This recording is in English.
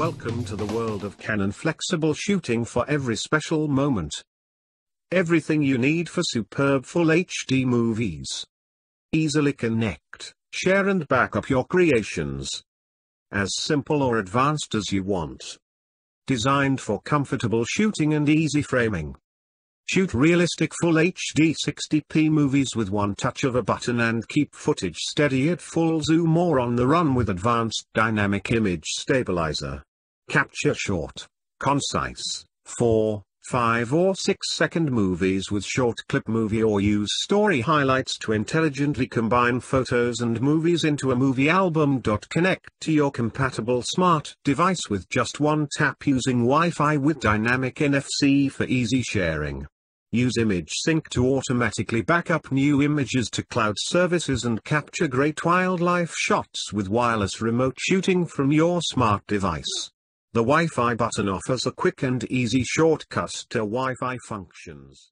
Welcome to the world of Canon flexible shooting for every special moment. Everything you need for superb full HD movies. Easily connect, share and back up your creations. As simple or advanced as you want. Designed for comfortable shooting and easy framing. Shoot realistic full HD 60p movies with one touch of a button and keep footage steady at full zoom or on the run with advanced dynamic image stabilizer. Capture short, concise, 4, 5 or 6 second movies with short clip movie or use story highlights to intelligently combine photos and movies into a movie album. Connect to your compatible smart device with just one tap using Wi-Fi with dynamic NFC for easy sharing. Use Image Sync to automatically back up new images to cloud services and capture great wildlife shots with wireless remote shooting from your smart device. The Wi-Fi button offers a quick and easy shortcut to Wi-Fi functions.